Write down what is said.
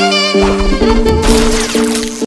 Thank you.